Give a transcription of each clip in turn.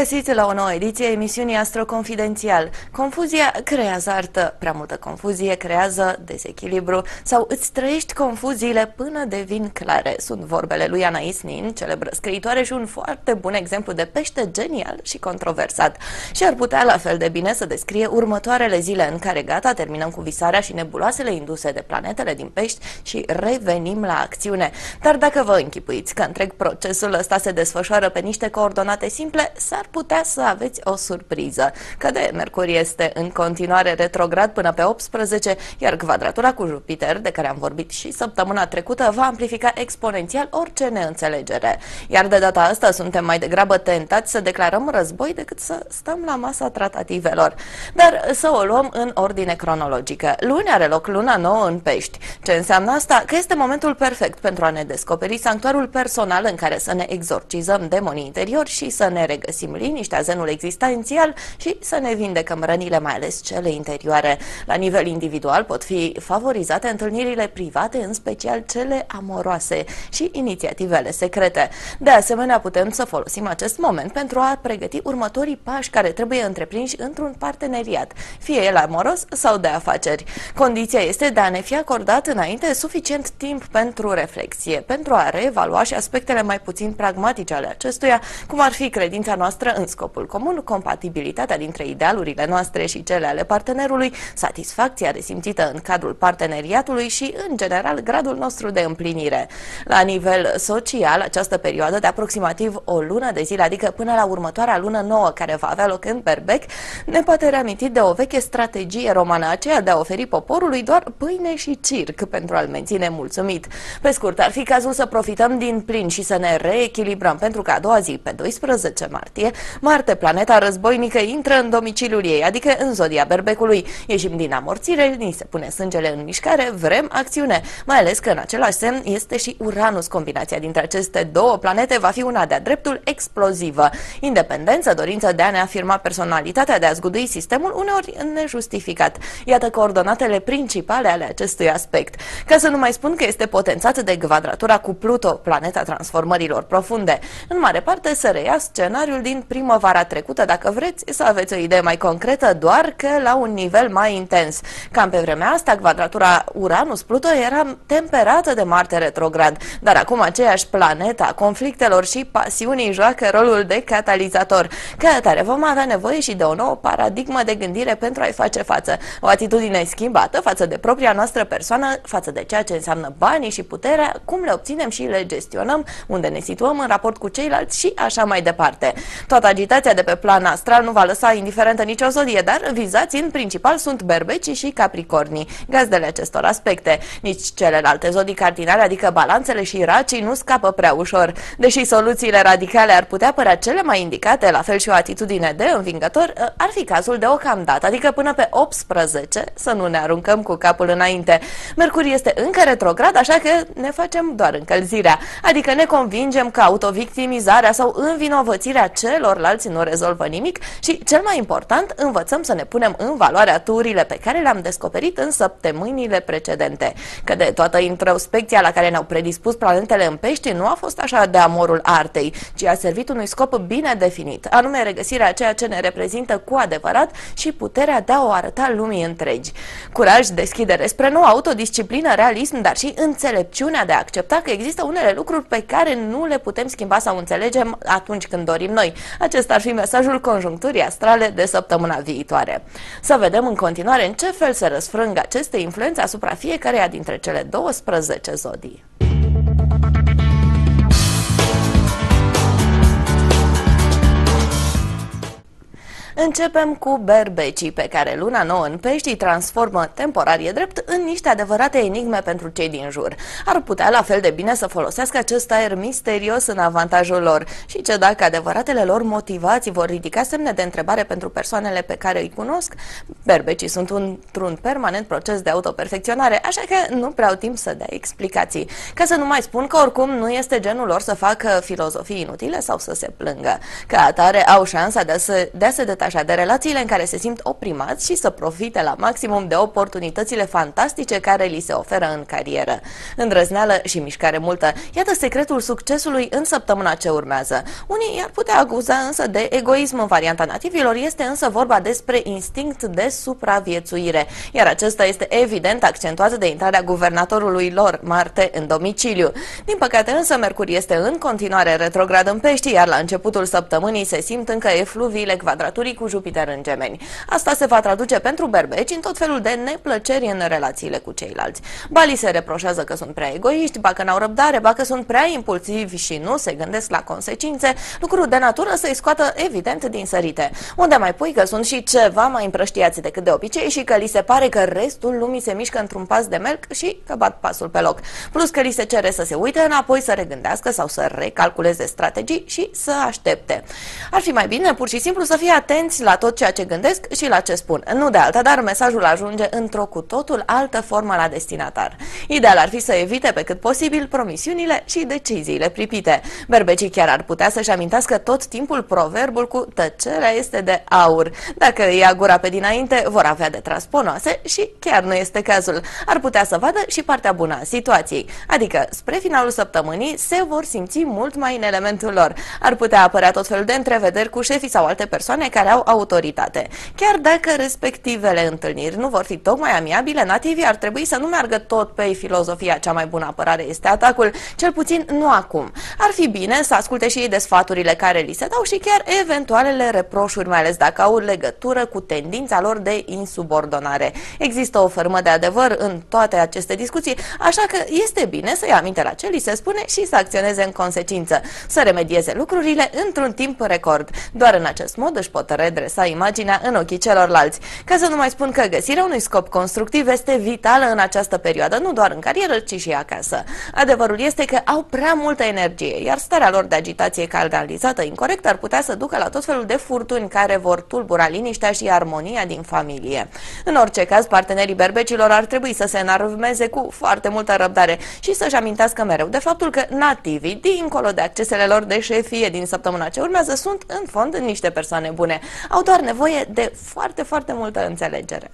găsit la o nouă ediție emisiunii Astro Confidențial. Confuzia creează artă, prea multă confuzie creează dezechilibru sau îți trăiești confuziile până devin clare. Sunt vorbele lui Anais Nin, celebră scriitoare și un foarte bun exemplu de pește genial și controversat. Și ar putea la fel de bine să descrie următoarele zile în care gata, terminăm cu visarea și nebuloasele induse de planetele din pești și revenim la acțiune. Dar dacă vă închipuiți că întreg procesul ăsta se desfășoară pe niște coordonate simple, s-ar putea să aveți o surpriză. Că de Mercur este în continuare retrograd până pe 18, iar quadratura cu Jupiter, de care am vorbit și săptămâna trecută, va amplifica exponențial orice neînțelegere. Iar de data asta suntem mai degrabă tentați să declarăm război decât să stăm la masa tratativelor. Dar să o luăm în ordine cronologică. Luni are loc luna nouă în pești. Ce înseamnă asta? Că este momentul perfect pentru a ne descoperi sanctuarul personal în care să ne exorcizăm demonii interiori și să ne regăsim liniștea, zenul existențial și să ne vindecăm rănile, mai ales cele interioare. La nivel individual pot fi favorizate întâlnirile private, în special cele amoroase și inițiativele secrete. De asemenea, putem să folosim acest moment pentru a pregăti următorii pași care trebuie întreprinși într-un parteneriat, fie el amoros sau de afaceri. Condiția este de a ne fi acordat înainte suficient timp pentru reflexie, pentru a reevalua și aspectele mai puțin pragmatice ale acestuia, cum ar fi credința noastră în scopul comun, compatibilitatea dintre idealurile noastre și cele ale partenerului, satisfacția resimțită în cadrul parteneriatului și, în general, gradul nostru de împlinire. La nivel social, această perioadă de aproximativ o lună de zile, adică până la următoarea lună nouă care va avea loc în Berbec, ne poate reaminti de o veche strategie romană aceea de a oferi poporului doar pâine și circ pentru a-l menține mulțumit. Pe scurt, ar fi cazul să profităm din plin și să ne reechilibrăm, pentru că a doua zi, pe 12 martie, Marte, planeta războinică, intră în domiciliul ei, adică în zodia berbecului. Ieșim din amorțire, ni se pune sângele în mișcare, vrem acțiune, mai ales că în același semn este și Uranus. Combinația dintre aceste două planete va fi una de-a dreptul explozivă. Independență, dorință de a ne afirma personalitatea, de a zgudui sistemul, uneori nejustificat. Iată coordonatele principale ale acestui aspect. Ca să nu mai spun că este potențat de quadratura cu Pluto, planeta transformărilor profunde. În mare parte să reia scenariul din primăvara trecută, dacă vreți să aveți o idee mai concretă, doar că la un nivel mai intens. Cam pe vremea asta, quadratura Uranus-Pluto era temperată de Marte retrograd, dar acum aceeași planeta conflictelor și pasiunii joacă rolul de catalizator. Ca atare vom avea nevoie și de o nouă paradigmă de gândire pentru a-i face față. O atitudine schimbată față de propria noastră persoană, față de ceea ce înseamnă banii și puterea, cum le obținem și le gestionăm, unde ne situăm în raport cu ceilalți și așa mai departe. Toată agitația de pe plan astral nu va lăsa indiferentă nicio zodie, dar vizați în principal sunt berbecii și capricornii, gazdele acestor aspecte. Nici celelalte zodii cardinale, adică balanțele și racii, nu scapă prea ușor. Deși soluțiile radicale ar putea părea cele mai indicate, la fel și o atitudine de învingător, ar fi cazul deocamdată, adică până pe 18 să nu ne aruncăm cu capul înainte. Mercur este încă retrograd, așa că ne facem doar încălzirea, adică ne convingem că autovictimizarea sau învinovățirea celorlalți nu rezolvă nimic și, cel mai important, învățăm să ne punem în valoare aturile pe care le-am descoperit în săptămânile precedente. Că de toată introspecția la care ne-au predispus planetele în pești nu a fost așa de amorul artei, ci a servit unui scop bine definit, anume regăsirea a ceea ce ne reprezintă cu adevărat și puterea de a o arăta lumii întregi. Curaj, deschidere spre nou, autodisciplină, realism, dar și înțelepciunea de a accepta că există unele lucruri pe care nu le putem schimba sau înțelegem atunci când dorim noi. Acesta ar fi mesajul conjuncturii astrale de săptămâna viitoare. Să vedem în continuare în ce fel se răsfrâng aceste influențe asupra fiecăreia dintre cele 12 zodii. Începem cu berbecii, pe care luna nouă în pești îi transformă temporar e drept în niște adevărate enigme pentru cei din jur. Ar putea la fel de bine să folosească acest aer misterios în avantajul lor și ce dacă adevăratele lor motivații vor ridica semne de întrebare pentru persoanele pe care îi cunosc, berbecii sunt într-un permanent proces de autoperfecționare, așa că nu prea au timp să dea explicații. Ca să nu mai spun că oricum nu este genul lor să facă filozofii inutile sau să se plângă. Ca atare au șansa de a se, de a se detașa așa de relațiile în care se simt oprimați și să profite la maximum de oportunitățile fantastice care li se oferă în carieră. Îndrăzneală și mișcare multă, iată secretul succesului în săptămâna ce urmează. Unii ar putea acuza însă de egoism în varianta nativilor, este însă vorba despre instinct de supraviețuire, iar acesta este evident accentuat de intrarea guvernatorului lor, Marte, în domiciliu. Din păcate însă, Mercur este în continuare retrograd în pești, iar la începutul săptămânii se simt încă efluviile quadraturii cu Jupiter în gemeni. Asta se va traduce pentru berbeci în tot felul de neplăceri în relațiile cu ceilalți. Balii se reproșează că sunt prea egoiști, ba că n-au răbdare, ba că sunt prea impulsivi și nu se gândesc la consecințe, lucruri de natură să-i scoată evident din sărite. Unde mai pui că sunt și ceva mai împrăștiați decât de obicei și că li se pare că restul lumii se mișcă într-un pas de melc și că bat pasul pe loc. Plus că li se cere să se uite înapoi, să regândească sau să recalculeze strategii și să aștepte. Ar fi mai bine pur și simplu să fie atenți la tot ceea ce gândesc și la ce spun. Nu de alta, dar mesajul ajunge într-o cu totul altă formă la destinatar. Ideal ar fi să evite pe cât posibil promisiunile și deciziile pripite. Berbecii chiar ar putea să-și amintească tot timpul proverbul cu tăcerea este de aur. Dacă ia gura pe dinainte, vor avea de tras ponoase și chiar nu este cazul. Ar putea să vadă și partea bună a situației. Adică, spre finalul săptămânii, se vor simți mult mai în elementul lor. Ar putea apărea tot felul de întrevederi cu șefii sau alte persoane care au autoritate. Chiar dacă respectivele întâlniri nu vor fi tocmai amiabile, nativii ar trebui să nu meargă tot pe filozofia cea mai bună apărare este atacul, cel puțin nu acum. Ar fi bine să asculte și ei de sfaturile care li se dau și chiar eventualele reproșuri, mai ales dacă au legătură cu tendința lor de insubordonare. Există o fermă de adevăr în toate aceste discuții, așa că este bine să ia aminte la ce li se spune și să acționeze în consecință, să remedieze lucrurile într-un timp record. Doar în acest mod își pot redresa imaginea în ochii celorlalți. Ca să nu mai spun că găsirea unui scop constructiv este vitală în această perioadă, nu doar în carieră, ci și acasă. Adevărul este că au prea multă energie, iar starea lor de agitație canalizată incorrect ar putea să ducă la tot felul de furtuni care vor tulbura liniștea și armonia din familie. În orice caz, partenerii berbecilor ar trebui să se înarmeze cu foarte multă răbdare și să-și amintească mereu de faptul că nativii, dincolo de accesele lor de șefie din săptămâna ce urmează, sunt în fond niște persoane bune. Au doar nevoie de foarte, foarte multă înțelegere.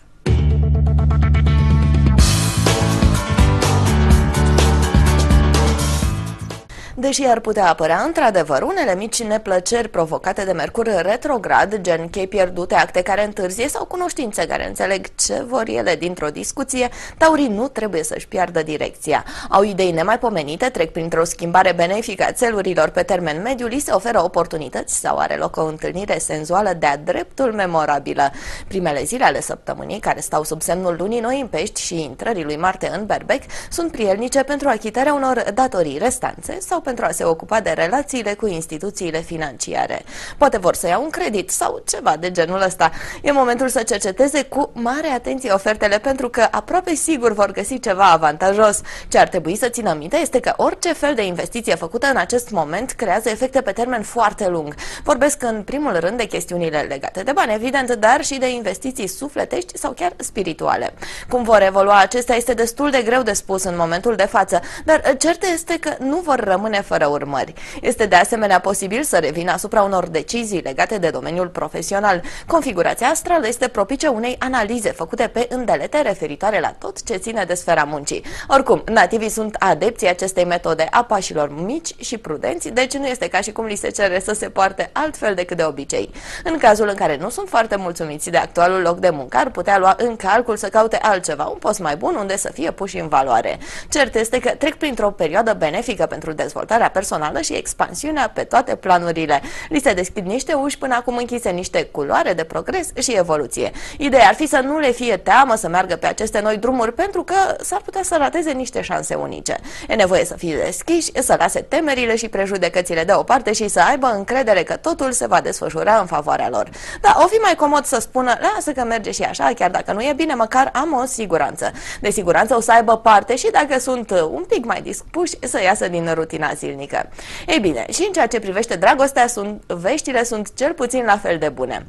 Deși ar putea apărea într-adevăr unele mici neplăceri provocate de Mercur retrograd, gen chei pierdute, acte care întârzie sau cunoștințe care înțeleg ce vor ele dintr-o discuție, taurii nu trebuie să-și piardă direcția. Au idei nemaipomenite, trec printr-o schimbare benefică a țelurilor pe termen mediu, li se oferă oportunități sau are loc o întâlnire senzuală de-a dreptul memorabilă. Primele zile ale săptămânii, care stau sub semnul lunii noi în pești și intrării lui Marte în Berbec, sunt prielnice pentru achitarea unor datorii restanțe sau pentru a se ocupa de relațiile cu instituțiile financiare. Poate vor să iau un credit sau ceva de genul ăsta. E momentul să cerceteze cu mare atenție ofertele pentru că aproape sigur vor găsi ceva avantajos. Ce ar trebui să țină minte este că orice fel de investiție făcută în acest moment creează efecte pe termen foarte lung. Vorbesc în primul rând de chestiunile legate de bani, evident, dar și de investiții sufletești sau chiar spirituale. Cum vor evolua acestea este destul de greu de spus în momentul de față, dar cert este că nu vor rămâne rămâne fără urmări. Este de asemenea posibil să revină asupra unor decizii legate de domeniul profesional. Configurația astrală este propice unei analize făcute pe îndelete referitoare la tot ce ține de sfera muncii. Oricum, nativii sunt adepții acestei metode a pașilor mici și prudenți, deci nu este ca și cum li se cere să se poarte altfel decât de obicei. În cazul în care nu sunt foarte mulțumiți de actualul loc de muncă, ar putea lua în calcul să caute altceva, un post mai bun unde să fie puși în valoare. Cert este că trec printr-o perioadă benefică pentru dezvoltare dezvoltarea personală și expansiunea pe toate planurile. Li se deschid niște uși până acum închise, niște culoare de progres și evoluție. Ideea ar fi să nu le fie teamă să meargă pe aceste noi drumuri pentru că s-ar putea să rateze niște șanse unice. E nevoie să fie deschiși, să lase temerile și prejudecățile deoparte și să aibă încredere că totul se va desfășura în favoarea lor. Dar o fi mai comod să spună, lasă că merge și așa, chiar dacă nu e bine, măcar am o siguranță. De siguranță o să aibă parte și dacă sunt un pic mai dispuși să iasă din rutina zilnică. Ei bine, și în ceea ce privește dragostea, sunt, veștile sunt cel puțin la fel de bune.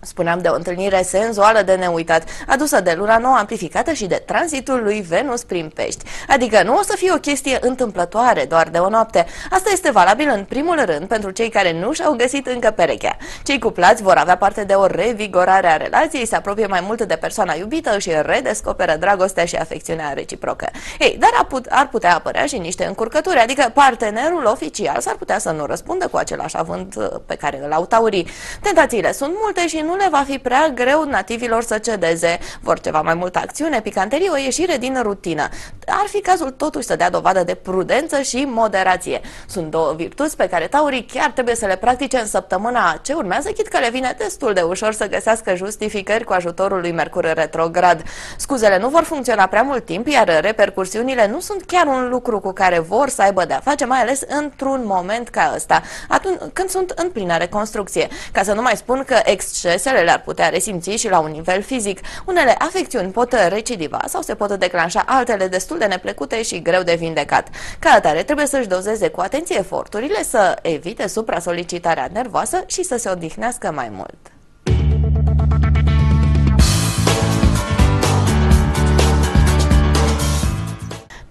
Spuneam de o întâlnire senzuală de neuitat, adusă de luna nouă amplificată și de tranzitul lui Venus prin pești. Adică nu o să fie o chestie întâmplătoare doar de o noapte. Asta este valabil în primul rând pentru cei care nu și-au găsit încă perechea. Cei cuplați vor avea parte de o revigorare a relației, se apropie mai mult de persoana iubită și redescoperă dragostea și afecțiunea reciprocă. Ei, dar ar putea apărea și niște încurcături, adică partenerul oficial s-ar putea să nu răspundă cu același avânt uh, pe care îl au taurii. Tentațiile sunt multe și nu le va fi prea greu nativilor să cedeze. Vor ceva mai multă acțiune, picanterie, o ieșire din rutină. Ar fi cazul totuși să dea dovadă de prudență și moderație. Sunt două virtuți pe care taurii chiar trebuie să le practice în săptămâna ce urmează, chit că le vine destul de ușor să găsească justificări cu ajutorul lui Mercur retrograd. Scuzele nu vor funcționa prea mult timp, iar repercursiunile nu sunt chiar un lucru cu care vor să aibă de-a face, mai ales într-un moment ca ăsta, atunci când sunt în plină reconstrucție. Ca să nu mai spun că excesele le-ar putea resimți și la un nivel fizic. Unele afecțiuni pot recidiva sau se pot declanșa altele destul de neplăcute și greu de vindecat. Ca atare, trebuie să-și dozeze cu atenție eforturile, să evite supra-solicitarea nervoasă și să se odihnească mai mult.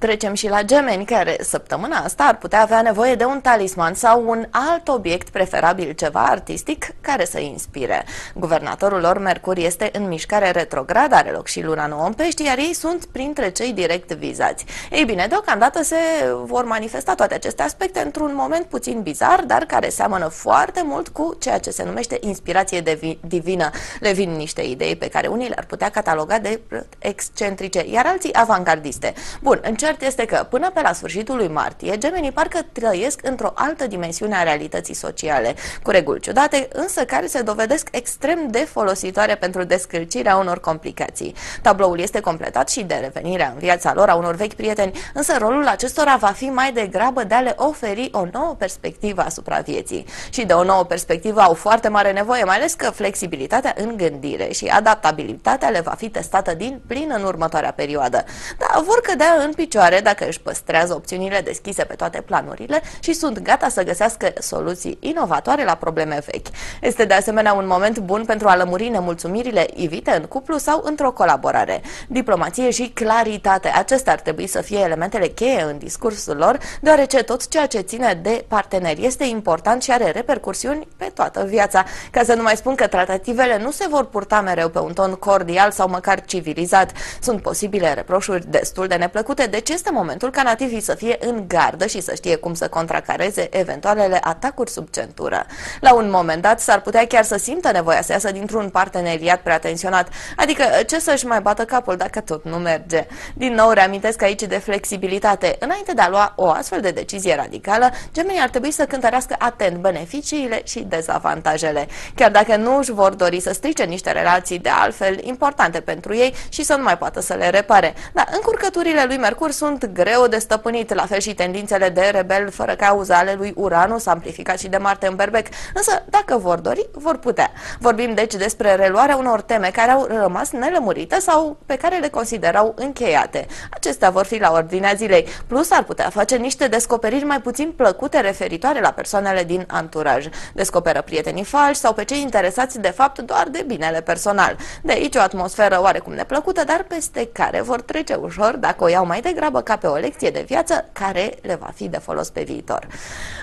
Trecem și la gemeni, care săptămâna asta ar putea avea nevoie de un talisman sau un alt obiect, preferabil ceva artistic, care să inspire. Guvernatorul lor, Mercur, este în mișcare retrograd, are loc și luna nouă în pești, iar ei sunt printre cei direct vizați. Ei bine, deocamdată se vor manifesta toate aceste aspecte într-un moment puțin bizar, dar care seamănă foarte mult cu ceea ce se numește inspirație divină. Le vin niște idei pe care unii le-ar putea cataloga de excentrice, iar alții avangardiste. Bun, încerc cert este că, până pe la sfârșitul lui martie, gemenii parcă trăiesc într-o altă dimensiune a realității sociale, cu reguli ciudate, însă care se dovedesc extrem de folositoare pentru descălcirea unor complicații. Tabloul este completat și de revenirea în viața lor a unor vechi prieteni, însă rolul acestora va fi mai degrabă de a le oferi o nouă perspectivă asupra vieții. Și de o nouă perspectivă au foarte mare nevoie, mai ales că flexibilitatea în gândire și adaptabilitatea le va fi testată din plin în următoarea perioadă. Dar vor cădea în picioare viitoare dacă își păstrează opțiunile deschise pe toate planurile și sunt gata să găsească soluții inovatoare la probleme vechi. Este de asemenea un moment bun pentru a lămuri nemulțumirile ivite în cuplu sau într-o colaborare. Diplomație și claritate. Acestea ar trebui să fie elementele cheie în discursul lor, deoarece tot ceea ce ține de parteneri este important și are repercursiuni pe toată viața. Ca să nu mai spun că tratativele nu se vor purta mereu pe un ton cordial sau măcar civilizat. Sunt posibile reproșuri destul de neplăcute, deci este momentul ca nativii să fie în gardă și să știe cum să contracareze eventualele atacuri sub centură. La un moment dat s-ar putea chiar să simtă nevoia să iasă dintr-un parteneriat prea tensionat, adică ce să-și mai bată capul dacă tot nu merge. Din nou reamintesc aici de flexibilitate. Înainte de a lua o astfel de decizie radicală, gemenii ar trebui să cântărească atent beneficiile și dezavantajele. Chiar dacă nu își vor dori să strice niște relații de altfel importante pentru ei și să nu mai poată să le repare. Dar încurcăturile lui Mercur sunt greu de stăpânit, la fel și tendințele de rebel fără cauză ale lui Uranus, amplificat și de Marte în berbec, însă dacă vor dori, vor putea. Vorbim deci despre reluarea unor teme care au rămas nelămurite sau pe care le considerau încheiate. Acestea vor fi la ordinea zilei, plus ar putea face niște descoperiri mai puțin plăcute referitoare la persoanele din anturaj. Descoperă prietenii falși sau pe cei interesați de fapt doar de binele personal. De aici o atmosferă oarecum neplăcută, dar peste care vor trece ușor dacă o iau mai degrabă degrabă ca pe o lecție de viață care le va fi de folos pe viitor.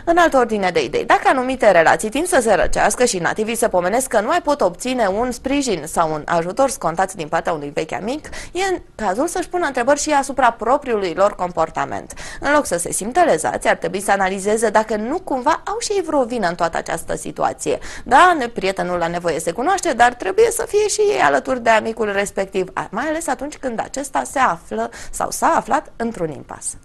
În altă ordine de idei, dacă anumite relații tind să se răcească și nativii se pomenesc că nu mai pot obține un sprijin sau un ajutor scontat din partea unui vechi amic, e în cazul să-și pună întrebări și asupra propriului lor comportament. În loc să se simtă lezați, ar trebui să analizeze dacă nu cumva au și ei vreo vină în toată această situație. Da, prietenul la nevoie se cunoaște, dar trebuie să fie și ei alături de amicul respectiv, mai ales atunci când acesta se află sau s-a aflat într-un impas.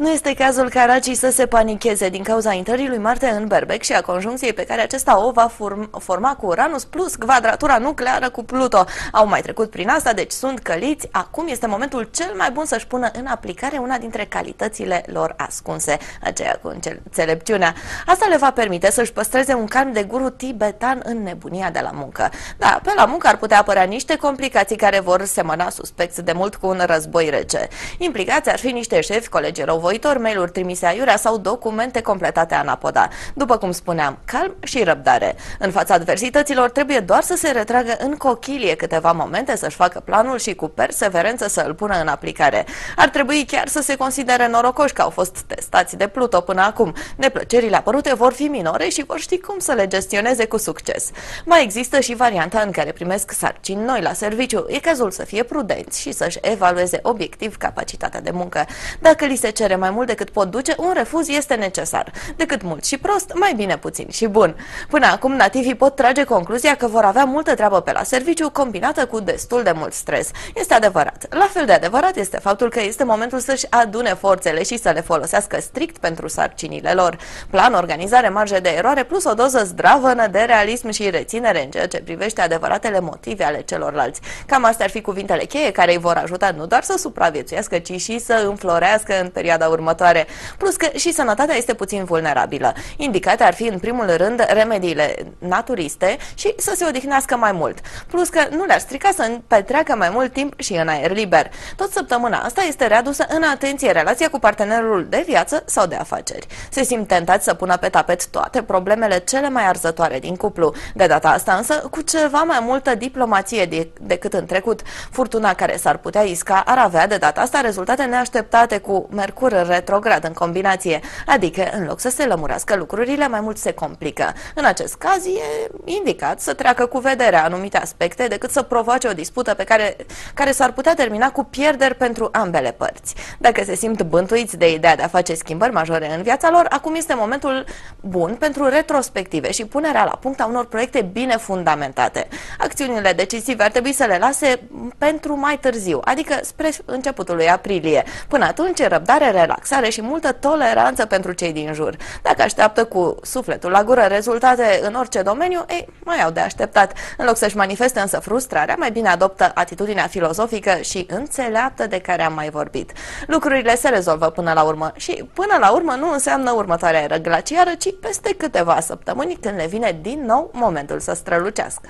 Nu este cazul ca Racii să se panicheze din cauza intrării lui Marte în Berbec și a conjuncției pe care acesta o va forma cu Uranus plus quadratura nucleară cu Pluto. Au mai trecut prin asta, deci sunt căliți. Acum este momentul cel mai bun să-și pună în aplicare una dintre calitățile lor ascunse, aceea cu înțelepciunea. Asta le va permite să-și păstreze un calm de guru tibetan în nebunia de la muncă. Da, pe la muncă ar putea apărea niște complicații care vor semăna suspecți de mult cu un război rece. Implicați ar fi niște șefi, colegi rău binevoitor, mail-uri trimise aiurea sau documente completate anapoda. După cum spuneam, calm și răbdare. În fața adversităților trebuie doar să se retragă în cochilie câteva momente, să-și facă planul și cu perseverență să îl pună în aplicare. Ar trebui chiar să se considere norocoși că au fost testați de Pluto până acum. Neplăcerile apărute vor fi minore și vor ști cum să le gestioneze cu succes. Mai există și varianta în care primesc sarcini noi la serviciu. E cazul să fie prudenți și să-și evalueze obiectiv capacitatea de muncă. Dacă li se cere mai mult decât pot duce, un refuz este necesar. Decât mult și prost, mai bine puțin și bun. Până acum, nativii pot trage concluzia că vor avea multă treabă pe la serviciu, combinată cu destul de mult stres. Este adevărat. La fel de adevărat este faptul că este momentul să-și adune forțele și să le folosească strict pentru sarcinile lor. Plan, organizare, marge de eroare plus o doză zdravănă de realism și reținere în ceea ce privește adevăratele motive ale celorlalți. Cam astea ar fi cuvintele cheie care îi vor ajuta nu doar să supraviețuiască, ci și să înflorească în perioada următoare. Plus că și sănătatea este puțin vulnerabilă. Indicate ar fi în primul rând remediile naturiste și să se odihnească mai mult. Plus că nu le-ar strica să petreacă mai mult timp și în aer liber. Tot săptămâna asta este readusă în atenție relația cu partenerul de viață sau de afaceri. Se simt tentați să pună pe tapet toate problemele cele mai arzătoare din cuplu. De data asta însă cu ceva mai multă diplomație de decât în trecut. Furtuna care s-ar putea isca ar avea de data asta rezultate neașteptate cu Mercur retrograd în combinație, adică în loc să se lămurească lucrurile, mai mult se complică. În acest caz e indicat să treacă cu vederea anumite aspecte decât să provoace o dispută pe care, care s-ar putea termina cu pierderi pentru ambele părți. Dacă se simt bântuiți de ideea de a face schimbări majore în viața lor, acum este momentul bun pentru retrospective și punerea la punct a unor proiecte bine fundamentate. Acțiunile decisive ar trebui să le lase pentru mai târziu, adică spre începutul lui aprilie. Până atunci, răbdare, relaxare și multă toleranță pentru cei din jur. Dacă așteaptă cu sufletul la gură rezultate în orice domeniu, ei, mai au de așteptat. În loc să-și manifeste însă frustrarea, mai bine adoptă atitudinea filozofică și înțeleaptă de care am mai vorbit. Lucrurile se rezolvă până la urmă și până la urmă nu înseamnă următoarea eră glaciară, ci peste câteva săptămâni când le vine din nou momentul să strălucească.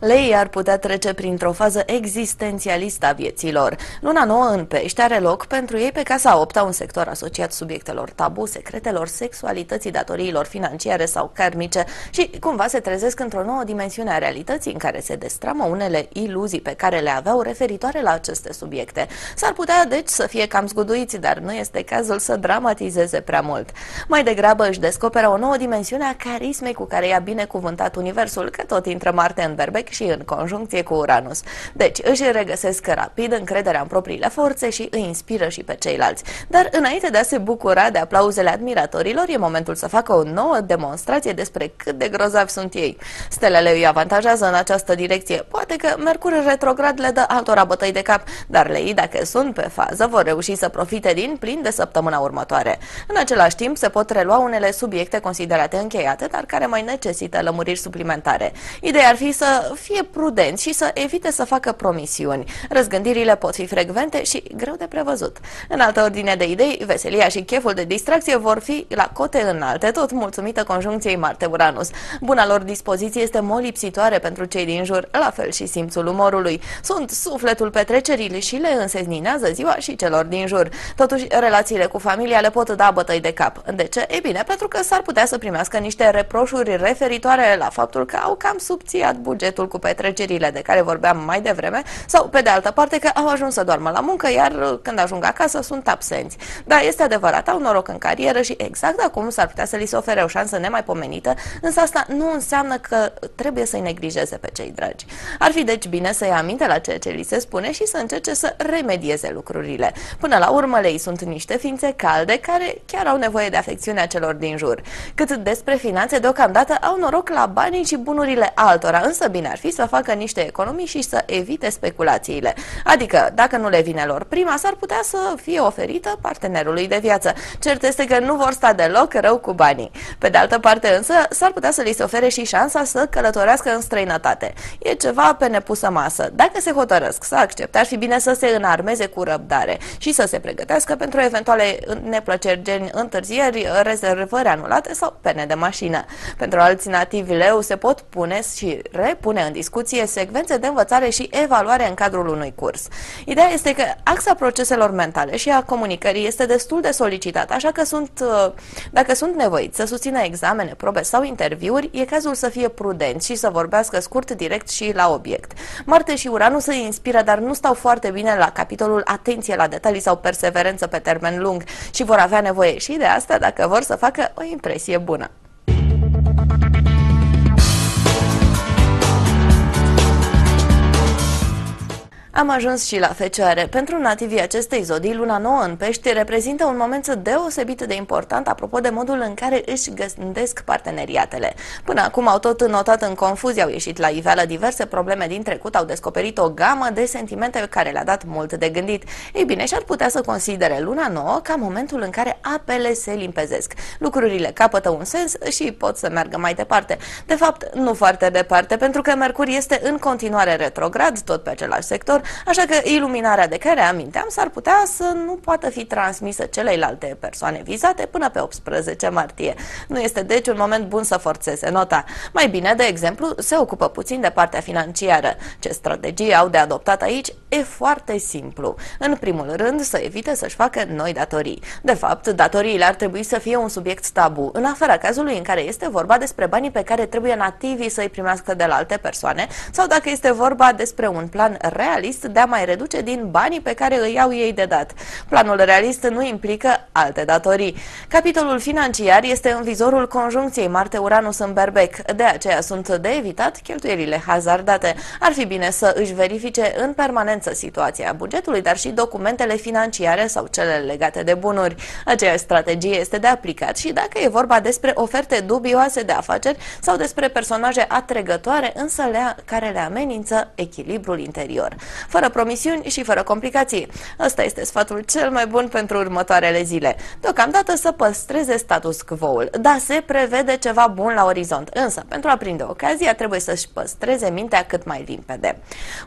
Leii ar putea trece printr-o fază existențialistă a vieților. Luna nouă în pești are loc pentru ei pe casa 8 un sector asociat subiectelor tabu, secretelor, sexualității, datoriilor financiare sau karmice și cumva se trezesc într-o nouă dimensiune a realității în care se destramă unele iluzii pe care le aveau referitoare la aceste subiecte. S-ar putea deci să fie cam zguduiți, dar nu este cazul să dramatizeze prea mult. Mai degrabă își descoperă o nouă dimensiune a carismei cu care i-a binecuvântat universul, că tot intră Marte în berbec și în conjuncție cu Uranus. Deci își regăsesc rapid încrederea în propriile forțe și îi inspiră și pe ceilalți. Dar înainte de a se bucura de aplauzele admiratorilor, e momentul să facă o nouă demonstrație despre cât de grozavi sunt ei. Stelele îi avantajează în această direcție. Poate că Mercur retrograd le dă altora bătăi de cap, dar lei, dacă sunt pe fază, vor reuși să profite din plin de săptămâna următoare. În același timp, se pot relua unele subiecte considerate încheiate, dar care mai necesită lămuriri suplimentare. Ideea ar fi să fie prudenți și să evite să facă promisiuni. Răzgândirile pot fi frecvente și greu de prevăzut. În altă ordine de idei, veselia și cheful de distracție vor fi la cote înalte, tot mulțumită conjuncției Marte-Uranus. Buna lor dispoziție este molipsitoare pentru cei din jur, la fel și simțul umorului. Sunt sufletul petrecerii și le însezninează ziua și celor din jur. Totuși, relațiile cu familia le pot da bătăi de cap. De ce? E bine, pentru că s-ar putea să primească niște reproșuri referitoare la faptul că au cam subțiat bugetul cu petrecerile de care vorbeam mai devreme, sau pe de altă parte că au ajuns să doarmă la muncă, iar uh, când ajung acasă sunt absenți. Da, este adevărat, au noroc în carieră și exact acum s-ar putea să li se ofere o șansă nemaipomenită, însă asta nu înseamnă că trebuie să-i neglijeze pe cei dragi. Ar fi deci bine să ia aminte la ceea ce li se spune și să încerce să remedieze lucrurile. Până la urmă, lei sunt niște ființe calde care chiar au nevoie de afecțiunea celor din jur. Cât despre finanțe, deocamdată au noroc la banii și bunurile altora, însă bine ar fi să facă niște economii și să evite speculațiile. Adică, dacă nu le vine lor prima, s-ar putea să fie oferită partenerului de viață. Cert este că nu vor sta deloc rău cu banii. Pe de altă parte însă, s-ar putea să li se ofere și șansa să călătorească în străinătate. E ceva pe nepusă masă. Dacă se hotărăsc să accepte, ar fi bine să se înarmeze cu răbdare și să se pregătească pentru eventuale neplăceri gen întârzieri, rezervări anulate sau pene de mașină. Pentru alții nativi leu se pot pune și repune în discuție secvențe de învățare și evaluare în cadrul unui curs. Ideea este că axa proceselor mentale și a comunicării este destul de solicitată, așa că sunt, uh, dacă sunt nevoiți să susțină examene, probe sau interviuri, e cazul să fie prudent și să vorbească scurt, direct și la obiect. Marte și Uranus se inspiră, dar nu stau foarte bine la capitolul atenție la detalii sau perseverență pe termen lung și vor avea nevoie și de asta dacă vor să facă o impresie bună. Am ajuns și la Fecioare. Pentru nativii acestei zodii, luna nouă în pești reprezintă un moment deosebit de important apropo de modul în care își gândesc parteneriatele. Până acum au tot notat în confuzie, au ieșit la iveală diverse probleme din trecut, au descoperit o gamă de sentimente care le-a dat mult de gândit. Ei bine, și-ar putea să considere luna nouă ca momentul în care apele se limpezesc. Lucrurile capătă un sens și pot să meargă mai departe. De fapt, nu foarte departe, pentru că Mercur este în continuare retrograd, tot pe același sector, așa că iluminarea de care aminteam s-ar putea să nu poată fi transmisă celelalte persoane vizate până pe 18 martie. Nu este deci un moment bun să forțeze nota. Mai bine, de exemplu, se ocupă puțin de partea financiară. Ce strategie au de adoptat aici e foarte simplu. În primul rând, să evite să-și facă noi datorii. De fapt, datoriile ar trebui să fie un subiect tabu, în afara cazului în care este vorba despre banii pe care trebuie nativii să-i primească de la alte persoane sau dacă este vorba despre un plan realist realist de a mai reduce din banii pe care îi iau ei de dat. Planul realist nu implică alte datorii. Capitolul financiar este în vizorul conjuncției Marte-Uranus în berbec, de aceea sunt de evitat cheltuielile hazardate. Ar fi bine să își verifice în permanență situația bugetului, dar și documentele financiare sau cele legate de bunuri. Aceeași strategie este de aplicat și dacă e vorba despre oferte dubioase de afaceri sau despre personaje atregătoare, însă le care le amenință echilibrul interior fără promisiuni și fără complicații. Ăsta este sfatul cel mai bun pentru următoarele zile. Deocamdată să păstreze status quo-ul. Da, se prevede ceva bun la orizont, însă pentru a prinde ocazia trebuie să-și păstreze mintea cât mai limpede.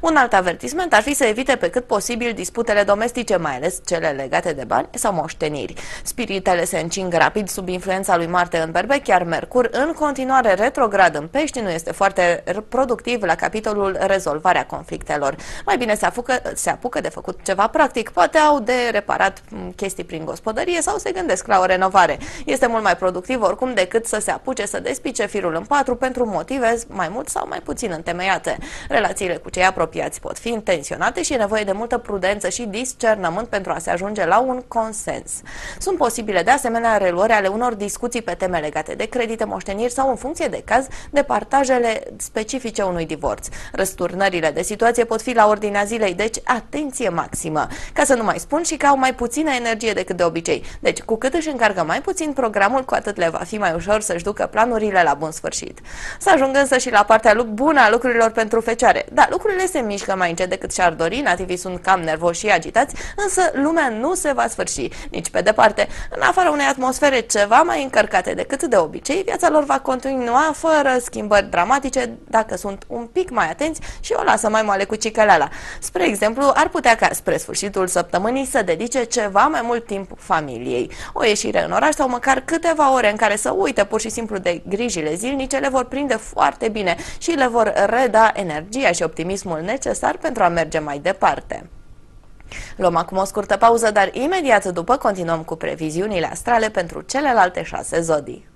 Un alt avertisment ar fi să evite pe cât posibil disputele domestice, mai ales cele legate de bani sau moșteniri. Spiritele se încing rapid sub influența lui Marte în berbec, chiar Mercur în continuare retrograd în pești nu este foarte productiv la capitolul rezolvarea conflictelor. Mai bine se apucă, se apucă de făcut ceva practic, poate au de reparat chestii prin gospodărie sau se gândesc la o renovare. Este mult mai productiv oricum decât să se apuce să despice firul în patru pentru motive mai mult sau mai puțin întemeiate. Relațiile cu cei apropiați pot fi intenționate și e nevoie de multă prudență și discernământ pentru a se ajunge la un consens. Sunt posibile de asemenea reluări ale unor discuții pe teme legate de credite, moșteniri sau în funcție de caz de partajele specifice unui divorț. Răsturnările de situație pot fi la ordine ordinea zilei, deci atenție maximă. Ca să nu mai spun și că au mai puțină energie decât de obicei. Deci cu cât își încarcă mai puțin programul, cu atât le va fi mai ușor să-și ducă planurile la bun sfârșit. Să ajungă însă și la partea bună a lucrurilor pentru fecioare. Da, lucrurile se mișcă mai încet decât și-ar dori, nativii sunt cam nervoși și agitați, însă lumea nu se va sfârși, nici pe departe. În afara unei atmosfere ceva mai încărcate decât de obicei, viața lor va continua fără schimbări dramatice dacă sunt un pic mai atenți și o lasă mai moale cu cicăleala. Spre exemplu, ar putea ca spre sfârșitul săptămânii să dedice ceva mai mult timp familiei. O ieșire în oraș sau măcar câteva ore în care să uite pur și simplu de grijile zilnice le vor prinde foarte bine și le vor reda energia și optimismul necesar pentru a merge mai departe. Luăm acum o scurtă pauză, dar imediat după continuăm cu previziunile astrale pentru celelalte șase zodii.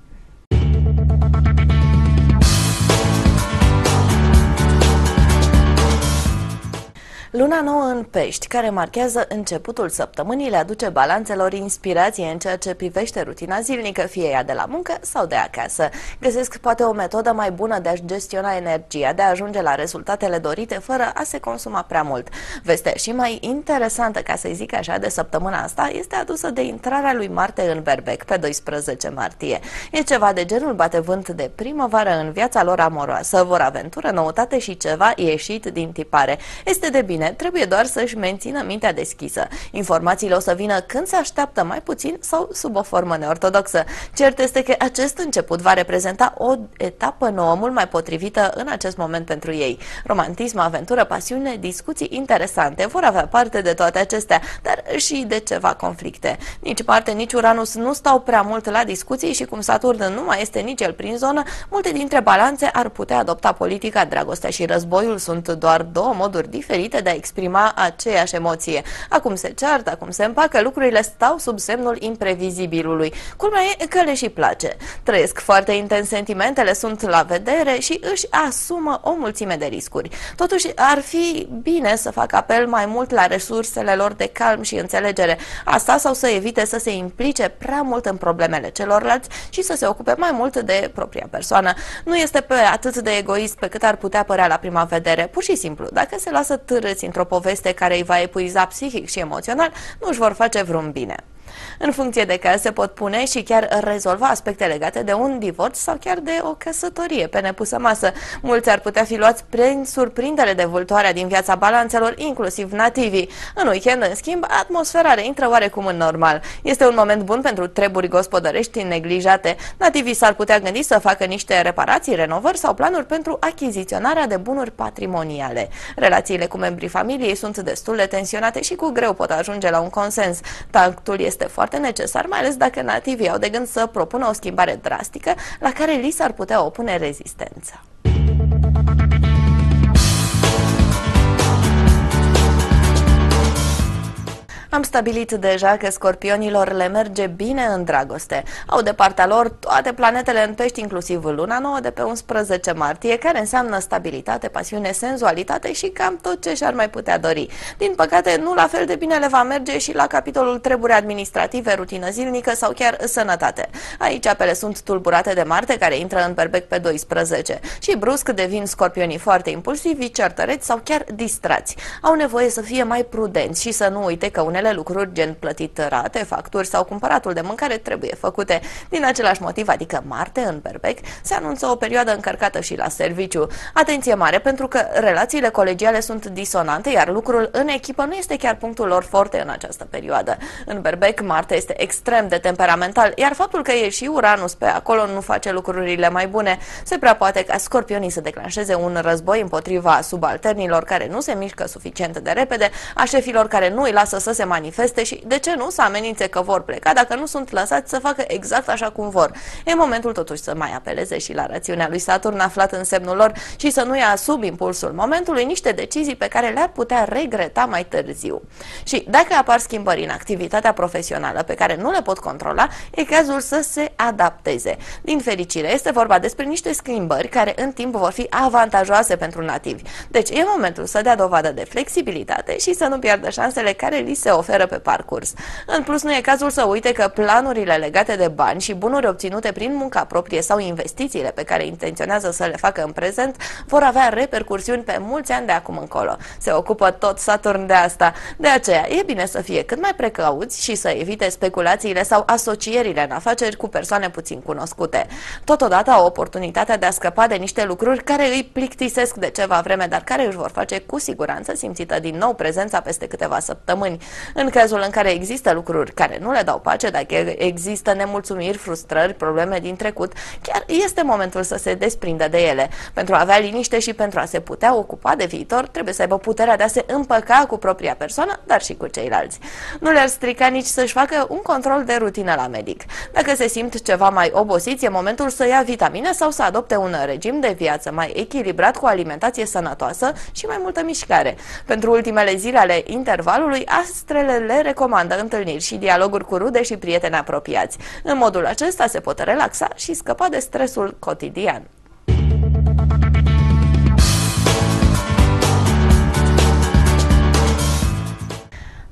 Luna nouă în pești, care marchează începutul săptămânii, le aduce balanțelor inspirație în ceea ce privește rutina zilnică, fie ea de la muncă sau de acasă. Găsesc poate o metodă mai bună de a-și gestiona energia, de a ajunge la rezultatele dorite fără a se consuma prea mult. Vestea și mai interesantă, ca să-i zic așa, de săptămâna asta este adusă de intrarea lui Marte în Berbec pe 12 martie. E ceva de genul bate vânt de primăvară în viața lor amoroasă, vor aventură, noutate și ceva ieșit din tipare. Este de bine bine, trebuie doar să-și mențină mintea deschisă. Informațiile o să vină când se așteaptă mai puțin sau sub o formă neortodoxă. Cert este că acest început va reprezenta o etapă nouă, mult mai potrivită în acest moment pentru ei. Romantism, aventură, pasiune, discuții interesante vor avea parte de toate acestea, dar și de ceva conflicte. Nici Marte, nici Uranus nu stau prea mult la discuții și cum Saturn nu mai este nici el prin zonă, multe dintre balanțe ar putea adopta politica. Dragostea și războiul sunt doar două moduri diferite de a exprima aceeași emoție. Acum se ceartă, acum se împacă, lucrurile stau sub semnul imprevizibilului. Culmea e că le și place. Trăiesc foarte intens sentimentele, sunt la vedere și își asumă o mulțime de riscuri. Totuși, ar fi bine să facă apel mai mult la resursele lor de calm și înțelegere. Asta sau să evite să se implice prea mult în problemele celorlalți și să se ocupe mai mult de propria persoană. Nu este pe atât de egoist pe cât ar putea părea la prima vedere. Pur și simplu, dacă se lasă târâți într-o poveste care îi va epuiza psihic și emoțional, nu își vor face vreun bine. În funcție de caz se pot pune și chiar rezolva aspecte legate de un divorț sau chiar de o căsătorie pe nepusă masă. Mulți ar putea fi luați prin surprindere de vâltoarea din viața balanțelor, inclusiv nativii. În weekend, în schimb, atmosfera reintră oarecum în normal. Este un moment bun pentru treburi gospodărești neglijate. Nativii s-ar putea gândi să facă niște reparații, renovări sau planuri pentru achiziționarea de bunuri patrimoniale. Relațiile cu membrii familiei sunt destul de tensionate și cu greu pot ajunge la un consens. Tactul este este foarte necesar, mai ales dacă nativii au de gând să propună o schimbare drastică la care li s-ar putea opune rezistența. Am stabilit deja că scorpionilor le merge bine în dragoste. Au de partea lor toate planetele în pești, inclusiv luna nouă de pe 11 martie, care înseamnă stabilitate, pasiune, senzualitate și cam tot ce și-ar mai putea dori. Din păcate, nu la fel de bine le va merge și la capitolul treburi administrative, rutină zilnică sau chiar sănătate. Aici apele sunt tulburate de Marte, care intră în perbec pe 12 și brusc devin scorpionii foarte impulsivi, certăreți sau chiar distrați. Au nevoie să fie mai prudenți și să nu uite că unele unele lucruri, gen plătit rate, facturi sau cumpăratul de mâncare, trebuie făcute. Din același motiv, adică Marte, în Berbec, se anunță o perioadă încărcată și la serviciu. Atenție mare, pentru că relațiile colegiale sunt disonante, iar lucrul în echipă nu este chiar punctul lor forte în această perioadă. În Berbec, Marte este extrem de temperamental, iar faptul că e și Uranus pe acolo nu face lucrurile mai bune. Se prea poate ca scorpionii să declanșeze un război împotriva subalternilor care nu se mișcă suficient de repede, a șefilor care nu îi lasă să se manifeste și, de ce nu, să amenințe că vor pleca dacă nu sunt lăsați să facă exact așa cum vor. E momentul totuși să mai apeleze și la rațiunea lui Saturn aflat în semnul lor și să nu ia sub impulsul momentului niște decizii pe care le-ar putea regreta mai târziu. Și dacă apar schimbări în activitatea profesională pe care nu le pot controla, e cazul să se adapteze. Din fericire, este vorba despre niște schimbări care în timp vor fi avantajoase pentru nativi. Deci e momentul să dea dovadă de flexibilitate și să nu piardă șansele care li se oferă pe parcurs. În plus, nu e cazul să uite că planurile legate de bani și bunuri obținute prin munca proprie sau investițiile pe care intenționează să le facă în prezent vor avea repercursiuni pe mulți ani de acum încolo. Se ocupă tot Saturn de asta. De aceea, e bine să fie cât mai precauți și să evite speculațiile sau asocierile în afaceri cu persoane puțin cunoscute. Totodată au oportunitatea de a scăpa de niște lucruri care îi plictisesc de ceva vreme, dar care își vor face cu siguranță simțită din nou prezența peste câteva săptămâni. În cazul în care există lucruri care nu le dau pace, dacă există nemulțumiri, frustrări, probleme din trecut, chiar este momentul să se desprindă de ele. Pentru a avea liniște și pentru a se putea ocupa de viitor, trebuie să aibă puterea de a se împăca cu propria persoană, dar și cu ceilalți. Nu le-ar strica nici să-și facă un control de rutină la medic. Dacă se simt ceva mai obosiți, e momentul să ia vitamine sau să adopte un regim de viață mai echilibrat cu alimentație sănătoasă și mai multă mișcare. Pentru ultimele zile ale intervalului, astrele le recomandă întâlniri și dialoguri cu rude și prieteni apropiați. În modul acesta se pot relaxa și scăpa de stresul cotidian.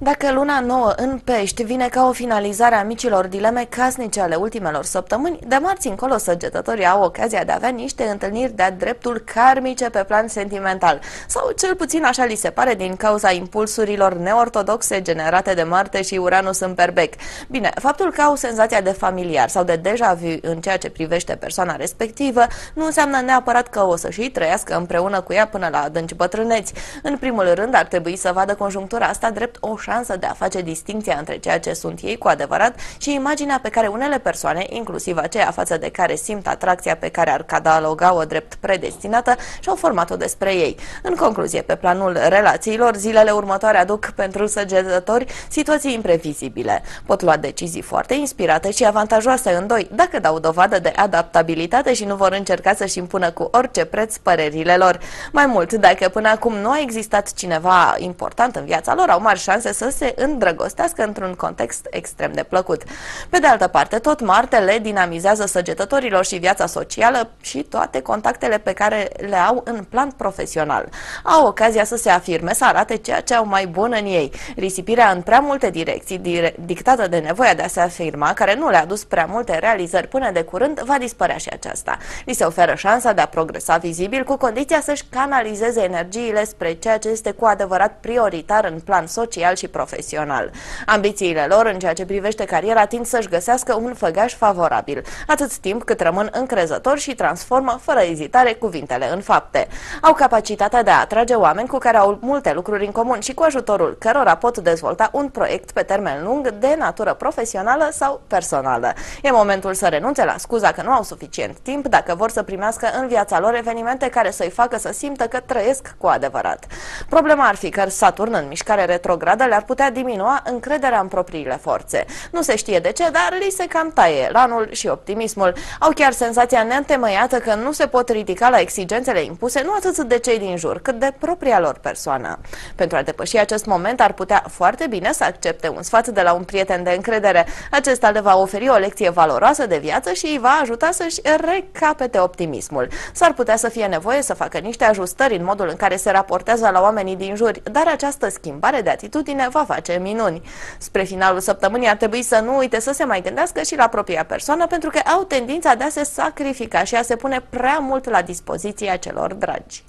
Dacă luna nouă în pești vine ca o finalizare a micilor dileme casnice ale ultimelor săptămâni, de marți încolo săgetătorii au ocazia de a avea niște întâlniri de-a dreptul karmice pe plan sentimental, sau cel puțin așa li se pare din cauza impulsurilor neortodoxe generate de Marte și Uranus în perbec. Bine, faptul că au senzația de familiar sau de deja vu în ceea ce privește persoana respectivă nu înseamnă neapărat că o să și trăiască împreună cu ea până la adânci bătrâneți. În primul rând ar trebui să vadă conjunctura asta drept o șansă de a face distinția între ceea ce sunt ei cu adevărat și imaginea pe care unele persoane, inclusiv aceea față de care simt atracția pe care ar cataloga-o drept predestinată, și-au format-o despre ei. În concluzie, pe planul relațiilor, zilele următoare aduc pentru săgetători situații imprevizibile. Pot lua decizii foarte inspirate și avantajoase în doi, dacă dau dovadă de adaptabilitate și nu vor încerca să-și impună cu orice preț părerile lor. Mai mult, dacă până acum nu a existat cineva important în viața lor, au mari șanse să se îndrăgostească într-un context extrem de plăcut. Pe de altă parte, tot Marte le dinamizează săgetătorilor și viața socială și toate contactele pe care le au în plan profesional. Au ocazia să se afirme, să arate ceea ce au mai bun în ei. Risipirea în prea multe direcții, dire dictată de nevoia de a se afirma, care nu le-a dus prea multe realizări până de curând, va dispărea și aceasta. Li se oferă șansa de a progresa vizibil cu condiția să-și canalizeze energiile spre ceea ce este cu adevărat prioritar în plan social și profesional. Ambițiile lor în ceea ce privește cariera tind să-și găsească un făgaș favorabil, atât timp cât rămân încrezători și transformă fără ezitare cuvintele în fapte. Au capacitatea de a atrage oameni cu care au multe lucruri în comun și cu ajutorul cărora pot dezvolta un proiect pe termen lung de natură profesională sau personală. E momentul să renunțe la scuza că nu au suficient timp dacă vor să primească în viața lor evenimente care să-i facă să simtă că trăiesc cu adevărat. Problema ar fi că Saturn în mișcare retrogradă le-ar putea diminua încrederea în propriile forțe. Nu se știe de ce, dar li se cam taie lanul și optimismul. Au chiar senzația neîntemeiată că nu se pot ridica la exigențele impuse nu atât de cei din jur, cât de propria lor persoană. Pentru a depăși acest moment ar putea foarte bine să accepte un sfat de la un prieten de încredere. Acesta le va oferi o lecție valoroasă de viață și îi va ajuta să-și recapete optimismul. S-ar putea să fie nevoie să facă niște ajustări în modul în care se raportează la oamenii din jur, dar această schimbare de atitudine va face minuni. Spre finalul săptămânii ar trebui să nu uite să se mai gândească și la propria persoană pentru că au tendința de a se sacrifica și a se pune prea mult la dispoziția celor dragi.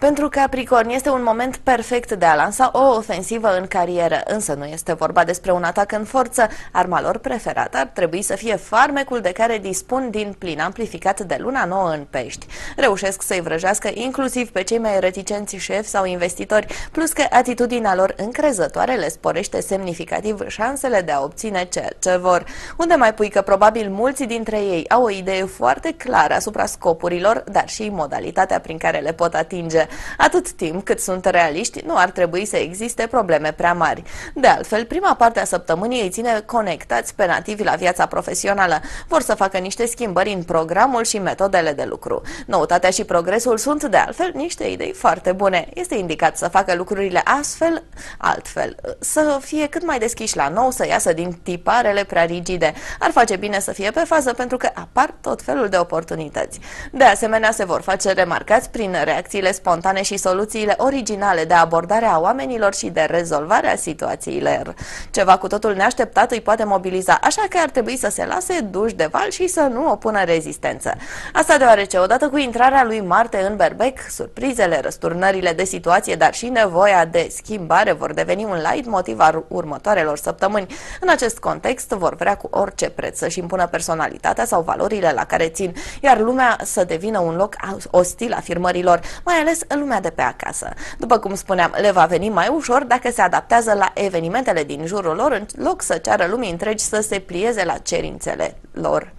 Pentru Capricorn este un moment perfect de a lansa o ofensivă în carieră, însă nu este vorba despre un atac în forță. Arma lor preferată ar trebui să fie farmecul de care dispun din plin amplificat de luna nouă în pești. Reușesc să-i vrăjească inclusiv pe cei mai reticenți șefi sau investitori, plus că atitudinea lor încrezătoare le sporește semnificativ șansele de a obține ceea ce vor. Unde mai pui că probabil mulți dintre ei au o idee foarte clară asupra scopurilor, dar și modalitatea prin care le pot atinge. Atât timp cât sunt realiști, nu ar trebui să existe probleme prea mari. De altfel, prima parte a săptămânii îi ține conectați pe nativi la viața profesională. Vor să facă niște schimbări în programul și metodele de lucru. Noutatea și progresul sunt, de altfel, niște idei foarte bune. Este indicat să facă lucrurile astfel, altfel, să fie cât mai deschiși la nou, să iasă din tiparele prea rigide. Ar face bine să fie pe fază pentru că apar tot felul de oportunități. De asemenea, se vor face remarcați prin reacțiile spontane spontane și soluțiile originale de abordare a oamenilor și de rezolvare a situațiilor. Ceva cu totul neașteptat îi poate mobiliza, așa că ar trebui să se lase duși de val și să nu opună rezistență. Asta deoarece, odată cu intrarea lui Marte în berbec, surprizele, răsturnările de situație, dar și nevoia de schimbare vor deveni un light motiv al următoarelor săptămâni. În acest context, vor vrea cu orice preț să-și impună personalitatea sau valorile la care țin, iar lumea să devină un loc ostil afirmărilor, mai ales în lumea de pe acasă. După cum spuneam, le va veni mai ușor dacă se adaptează la evenimentele din jurul lor, în loc să ceară lumii întregi să se plieze la cerințele lor.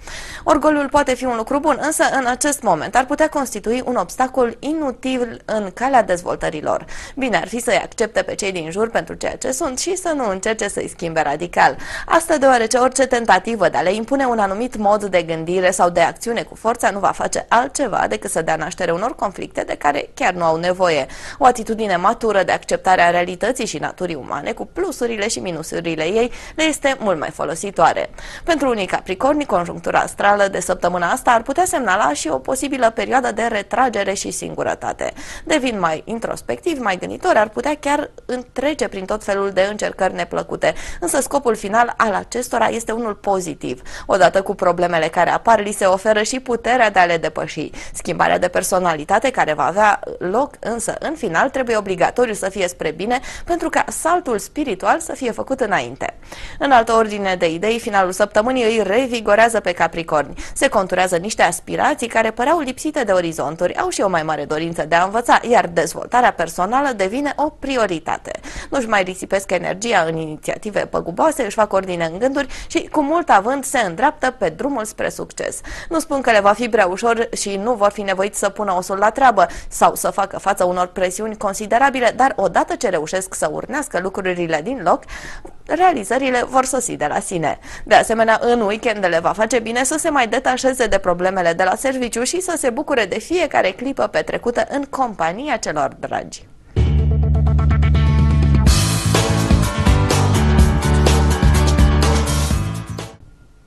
Orgoliul poate fi un lucru bun, însă în acest moment ar putea constitui un obstacol inutil în calea dezvoltărilor. Bine ar fi să-i accepte pe cei din jur pentru ceea ce sunt și să nu încerce să-i schimbe radical. Asta deoarece orice tentativă de a le impune un anumit mod de gândire sau de acțiune cu forța nu va face altceva decât să dea naștere unor conflicte de care chiar nu nu au nevoie. O atitudine matură de acceptare a realității și naturii umane, cu plusurile și minusurile ei, le este mult mai folositoare. Pentru unii capricorni, conjunctura astrală de săptămâna asta ar putea semnala și o posibilă perioadă de retragere și singurătate. Devin mai introspectivi, mai gânditori, ar putea chiar întrece prin tot felul de încercări neplăcute, însă scopul final al acestora este unul pozitiv. Odată cu problemele care apar, li se oferă și puterea de a le depăși. Schimbarea de personalitate care va avea loc, însă, în final, trebuie obligatoriu să fie spre bine, pentru ca saltul spiritual să fie făcut înainte. În altă ordine de idei, finalul săptămânii îi revigorează pe Capricorni. Se conturează niște aspirații care păreau lipsite de orizonturi, au și o mai mare dorință de a învăța, iar dezvoltarea personală devine o prioritate. Nu-și mai risipesc energia în inițiative păguboase, își fac ordine în gânduri și cu mult avânt se îndreaptă pe drumul spre succes. Nu spun că le va fi prea ușor și nu vor fi nevoiți să pună osul la treabă sau să facă față unor presiuni considerabile, dar odată ce reușesc să urnească lucrurile din loc, realizările vor sosi de la sine. De asemenea, în weekendele va face bine să se mai detașeze de problemele de la serviciu și să se bucure de fiecare clipă petrecută în compania celor dragi.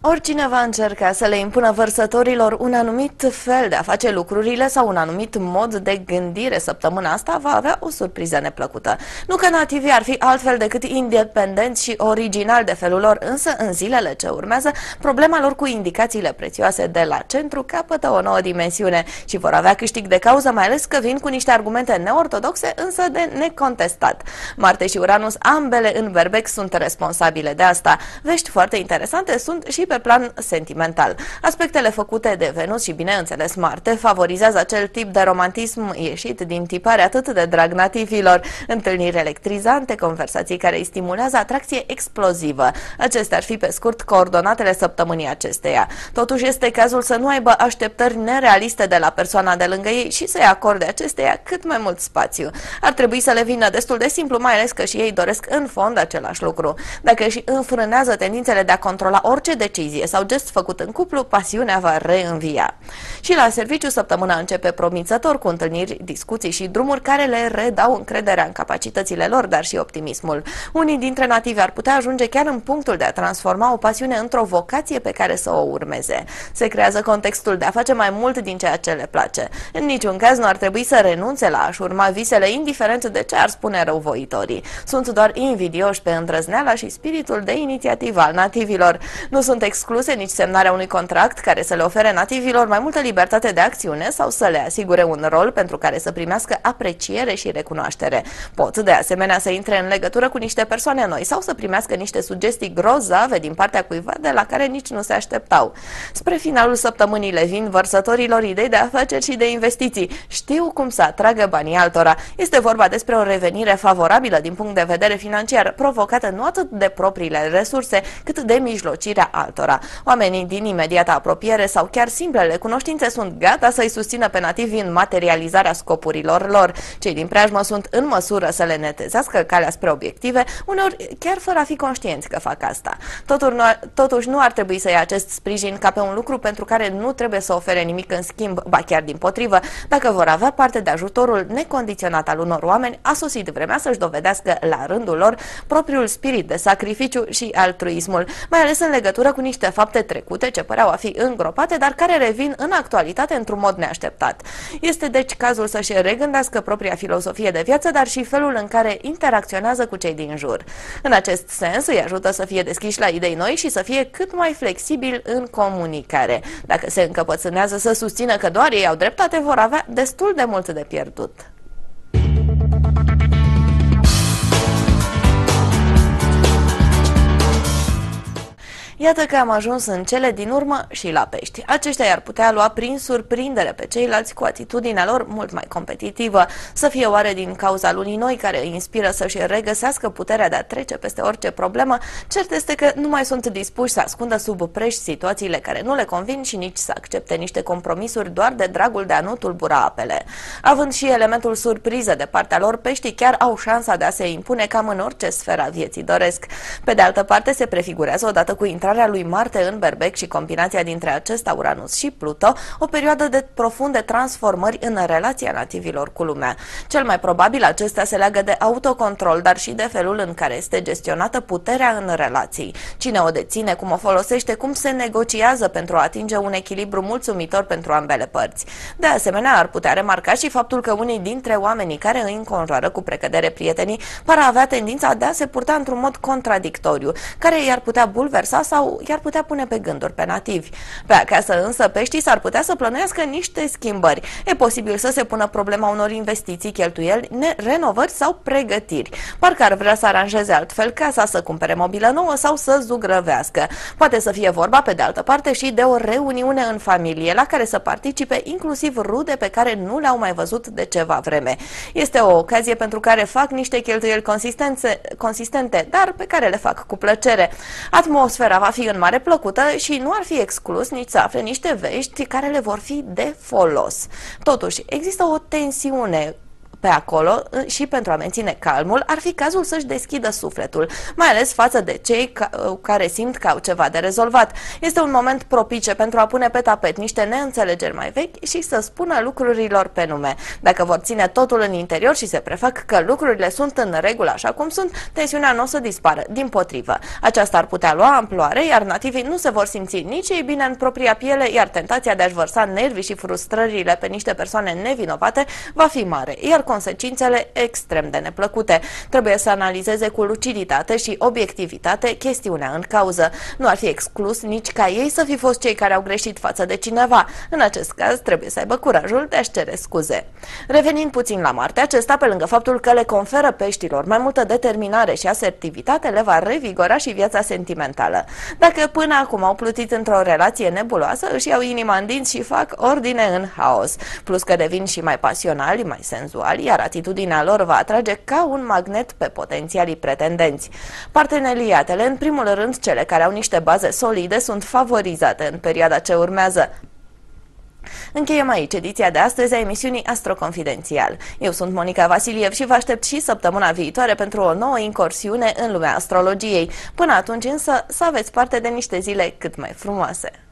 Oricine va încerca să le impună vărsătorilor un anumit fel de a face lucrurile sau un anumit mod de gândire săptămâna asta va avea o surpriză neplăcută. Nu că nativii ar fi altfel decât independenți și original de felul lor, însă în zilele ce urmează, problema lor cu indicațiile prețioase de la centru capătă o nouă dimensiune și vor avea câștig de cauză, mai ales că vin cu niște argumente neortodoxe, însă de necontestat. Marte și Uranus, ambele în berbec, sunt responsabile de asta. Vești foarte interesante sunt și pe pe plan sentimental. Aspectele făcute de Venus și, bineînțeles, Marte favorizează acel tip de romantism ieșit din tipare atât de drag nativilor, întâlniri electrizante, conversații care îi stimulează atracție explozivă. Acestea ar fi, pe scurt, coordonatele săptămânii acesteia. Totuși, este cazul să nu aibă așteptări nerealiste de la persoana de lângă ei și să-i acorde acesteia cât mai mult spațiu. Ar trebui să le vină destul de simplu, mai ales că și ei doresc în fond același lucru. Dacă își înfrânează tendințele de a controla orice decizie, decizie sau gest făcut în cuplu, pasiunea va reînvia. Și la serviciu săptămâna începe promițător cu întâlniri, discuții și drumuri care le redau încrederea în capacitățile lor, dar și optimismul. Unii dintre nativi ar putea ajunge chiar în punctul de a transforma o pasiune într-o vocație pe care să o urmeze. Se creează contextul de a face mai mult din ceea ce le place. În niciun caz nu ar trebui să renunțe la a-și urma visele, indiferent de ce ar spune răuvoitorii. Sunt doar invidioși pe îndrăzneala și spiritul de inițiativă al nativilor. Nu sunt excluse nici semnarea unui contract care să le ofere nativilor mai multă libertate de acțiune sau să le asigure un rol pentru care să primească apreciere și recunoaștere. Pot de asemenea să intre în legătură cu niște persoane noi sau să primească niște sugestii grozave din partea cuiva de la care nici nu se așteptau. Spre finalul săptămânii le vin vărsătorilor idei de afaceri și de investiții. Știu cum să atragă banii altora. Este vorba despre o revenire favorabilă din punct de vedere financiar, provocată nu atât de propriile resurse, cât de mijlocirea altora altora. Oamenii din imediata apropiere sau chiar simplele cunoștințe sunt gata să-i susțină pe nativi în materializarea scopurilor lor. Cei din preajmă sunt în măsură să le netezească calea spre obiective, uneori chiar fără a fi conștienți că fac asta. Totuși nu, ar, totuși nu ar trebui să ia acest sprijin ca pe un lucru pentru care nu trebuie să ofere nimic în schimb, ba chiar din potrivă. Dacă vor avea parte de ajutorul necondiționat al unor oameni, a sosit vremea să-și dovedească la rândul lor propriul spirit de sacrificiu și altruismul, mai ales în legătură cu niște fapte trecute ce păreau a fi îngropate, dar care revin în actualitate într-un mod neașteptat. Este deci cazul să-și regândească propria filosofie de viață, dar și felul în care interacționează cu cei din jur. În acest sens îi ajută să fie deschiși la idei noi și să fie cât mai flexibil în comunicare. Dacă se încăpățânează să susțină că doar ei au dreptate, vor avea destul de mult de pierdut. Iată că am ajuns în cele din urmă și la pești. Aceștia i-ar putea lua prin surprindere pe ceilalți cu atitudinea lor mult mai competitivă, să fie oare din cauza lunii noi care îi inspiră să-și regăsească puterea de a trece peste orice problemă, cert este că nu mai sunt dispuși să ascundă sub prești situațiile care nu le convin și nici să accepte niște compromisuri doar de dragul de a nu tulbura apele. Având și elementul surpriză de partea lor, peștii chiar au șansa de a se impune cam în orice sfera vieții doresc. Pe de altă parte, se prefigurează odată cu intrarea intrarea lui Marte în Berbec și combinația dintre acesta, Uranus și Pluto, o perioadă de profunde transformări în relația nativilor cu lumea. Cel mai probabil acestea se leagă de autocontrol, dar și de felul în care este gestionată puterea în relații. Cine o deține, cum o folosește, cum se negociază pentru a atinge un echilibru mulțumitor pentru ambele părți. De asemenea, ar putea remarca și faptul că unii dintre oamenii care îi înconjoară cu precădere prietenii par a avea tendința de a se purta într-un mod contradictoriu, care i-ar putea bulversa sau i-ar putea pune pe gânduri pe nativi. Pe acasă însă peștii s-ar putea să plănuiască niște schimbări. E posibil să se pună problema unor investiții, cheltuieli, renovări sau pregătiri. Parcă ar vrea să aranjeze altfel casa, să cumpere mobilă nouă sau să zugrăvească. Poate să fie vorba, pe de altă parte, și de o reuniune în familie, la care să participe inclusiv rude pe care nu le-au mai văzut de ceva vreme. Este o ocazie pentru care fac niște cheltuieli consistente, dar pe care le fac cu plăcere. Atmosfera va fi în mare plăcută și nu ar fi exclus nici să afle niște vești care le vor fi de folos. Totuși, există o tensiune pe acolo și pentru a menține calmul, ar fi cazul să-și deschidă sufletul, mai ales față de cei ca, uh, care simt că au ceva de rezolvat. Este un moment propice pentru a pune pe tapet niște neînțelegeri mai vechi și să spună lucrurilor pe nume. Dacă vor ține totul în interior și se prefac că lucrurile sunt în regulă așa cum sunt, tensiunea nu o să dispară. Din potrivă, aceasta ar putea lua amploare, iar nativii nu se vor simți nici ei bine în propria piele, iar tentația de a-și vărsa nervii și frustrările pe niște persoane nevinovate va fi mare, iar consecințele extrem de neplăcute. Trebuie să analizeze cu luciditate și obiectivitate chestiunea în cauză. Nu ar fi exclus nici ca ei să fi fost cei care au greșit față de cineva. În acest caz, trebuie să aibă curajul de a-și cere scuze. Revenind puțin la Marte, acesta, pe lângă faptul că le conferă peștilor mai multă determinare și asertivitate, le va revigora și viața sentimentală. Dacă până acum au plutit într-o relație nebuloasă, își iau inima în dinți și fac ordine în haos. Plus că devin și mai pasionali, mai senzuali, iar atitudinea lor va atrage ca un magnet pe potențialii pretendenți. Parteneriatele, în primul rând cele care au niște baze solide, sunt favorizate în perioada ce urmează. Încheiem aici ediția de astăzi a emisiunii Astroconfidențial. Eu sunt Monica Vasiliev și vă aștept și săptămâna viitoare pentru o nouă incursiune în lumea astrologiei. Până atunci însă să aveți parte de niște zile cât mai frumoase.